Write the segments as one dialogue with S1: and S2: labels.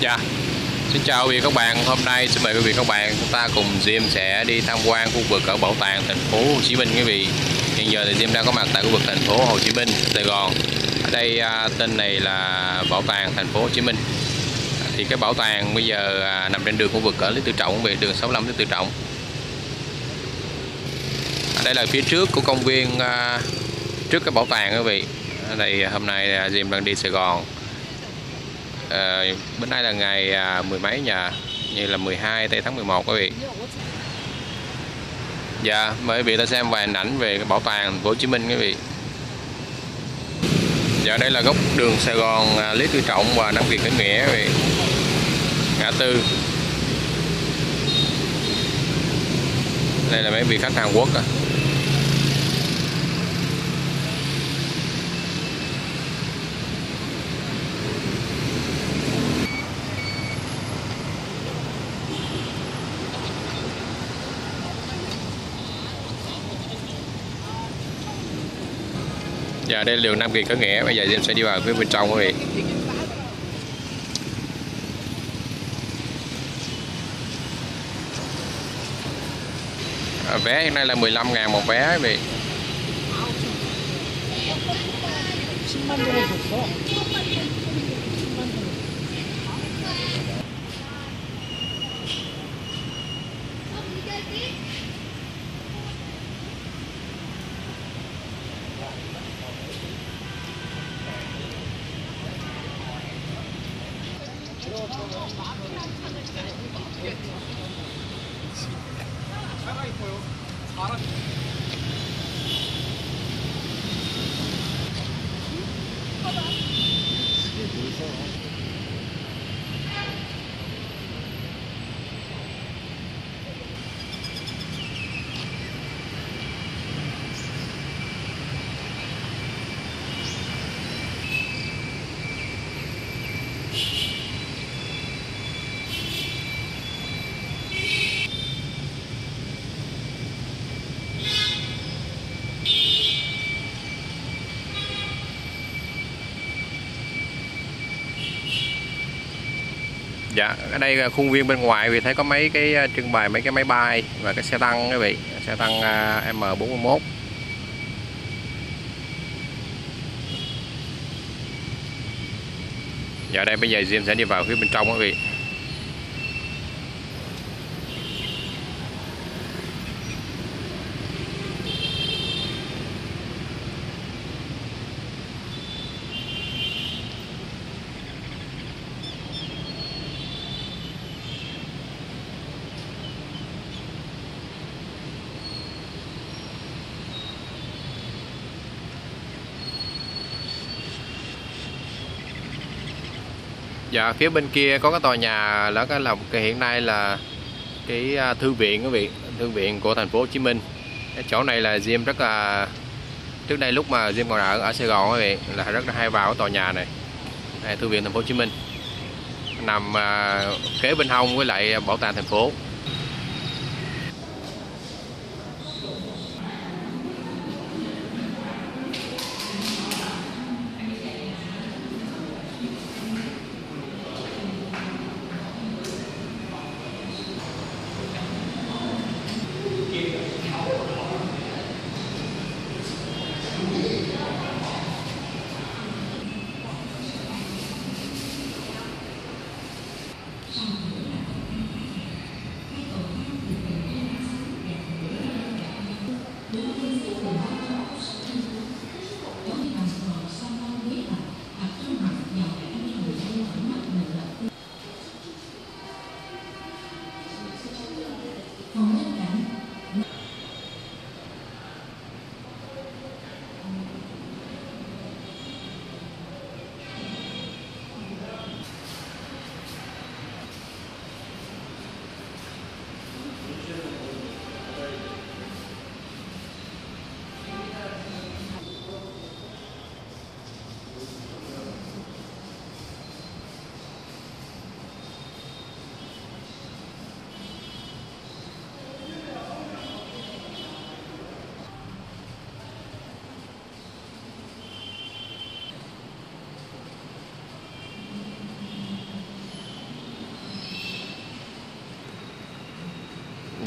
S1: Dạ. Xin chào quý vị các bạn. Hôm nay xin mời quý vị các bạn Chúng ta cùng Diêm sẽ đi tham quan khu vực ở bảo tàng thành phố Hồ Chí Minh quý vị. Hiện giờ thì Diêm đang có mặt tại khu vực thành phố Hồ Chí Minh, Sài Gòn. Ở đây à, tên này là bảo tàng thành phố Hồ Chí Minh. Thì cái bảo tàng bây giờ à, nằm trên đường khu vực ở Lý Tự Trọng về đường 65 Lý Tự Trọng. Ở đây là phía trước của công viên à, trước cái bảo tàng quý vị. Ở đây hôm nay Diêm đang đi Sài Gòn à, bữa nay là ngày à, mười mấy nhà như là 12 tây tháng 11 quý vị. Dạ mời quý vị ta xem vài hình ảnh về cái bảo tàng thành phố Hồ Chí Minh quý vị. Dạ đây là góc đường Sài Gòn à, Lý Tự Trọng và Nam Kỳ Khởi Nghĩa quý vị. Ngã tư. Đây là mấy vị khách Hàn Quốc à. Giờ đây là đường Nam Kỳ có Nghĩa. Bây giờ em sẽ đi vào phía bên trong quý vị. À, Vé hiện nay là 15 ngàn một vé quý vị.
S2: 차가 있고요. 사람이.
S1: Dạ, ở đây là khuôn viên bên ngoài vì thấy có mấy cái ờ, trưng bày mấy cái máy bay và cái xe tăng quý vị, xe tăng ờ, M41. Dạ đây bây giờ Diêm sẽ đi vào phía bên trong quý vị. Dạ phía bên kia có cái tòa nhà đó cái là cái hiện nay là cái à, thư viện quý vị, thư viện của thành phố Hồ Chí Minh. Cái chỗ này là Diêm rất là trước đây lúc mà Diêm còn ở ở Sài Gòn quý vị là rất là hay vào cái tòa nhà này. Đây, thư viện thành phố Hồ Chí Minh. Nằm à, kế bên hông với lại bảo tàng thành phố.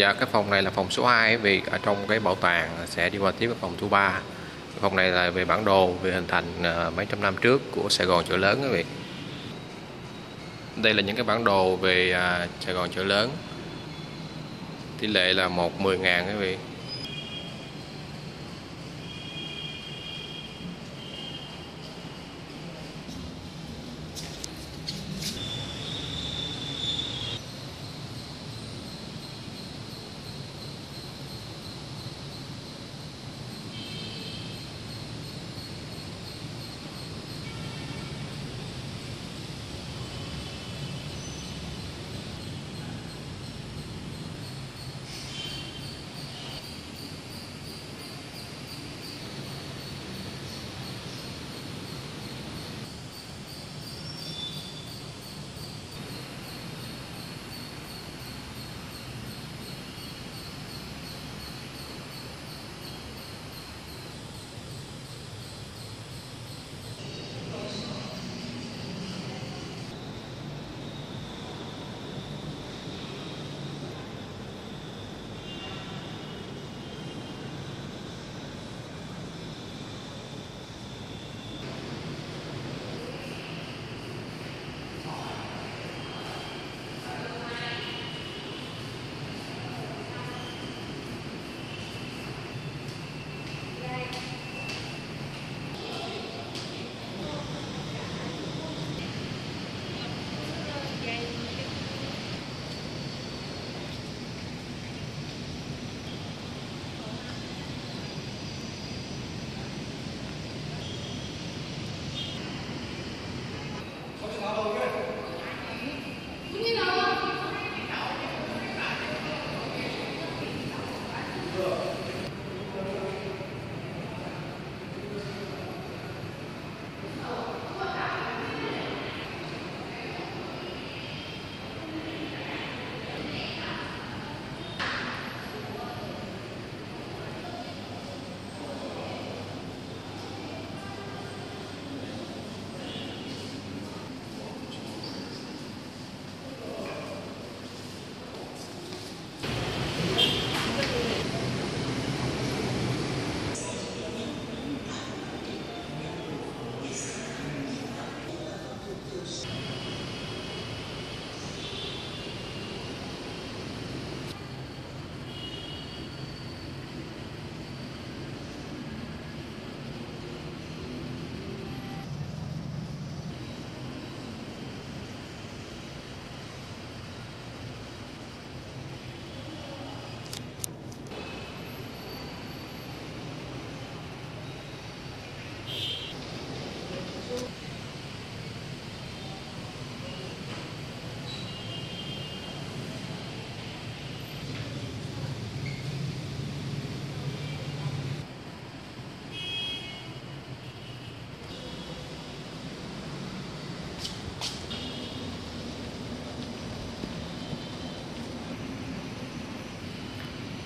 S1: Dạ cái phòng này là phòng số 2 vì ở trong cái bảo tàng sẽ đi qua tiếp cái phòng số ba. Phòng này là về bản đồ, về hình thành à, mấy trăm năm trước của Sài Gòn chợ lớn quý vị. Đây là những cái bản đồ về à, Sài Gòn chợ lớn. Tỷ lệ là 1 10 ngàn quý vị.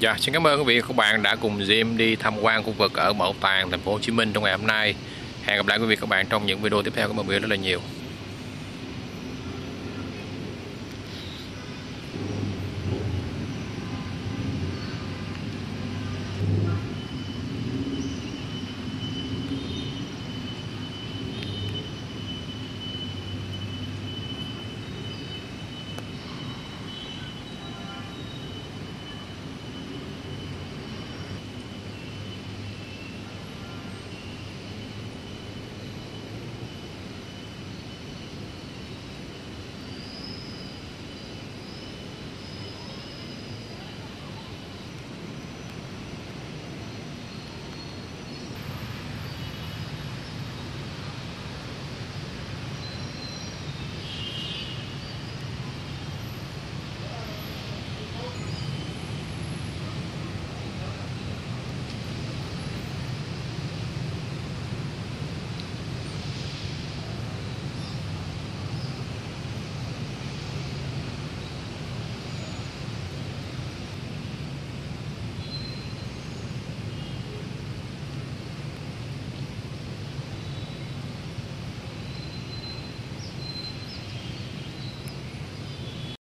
S1: Dạ, xin cảm ơn quý vị và các bạn đã cùng Jim đi tham quan khu vực ở bảo tàng thành phố Hồ Chí Minh trong ngày hôm nay. Hẹn gặp lại quý vị và các bạn trong những video tiếp theo của mọi người rất là nhiều.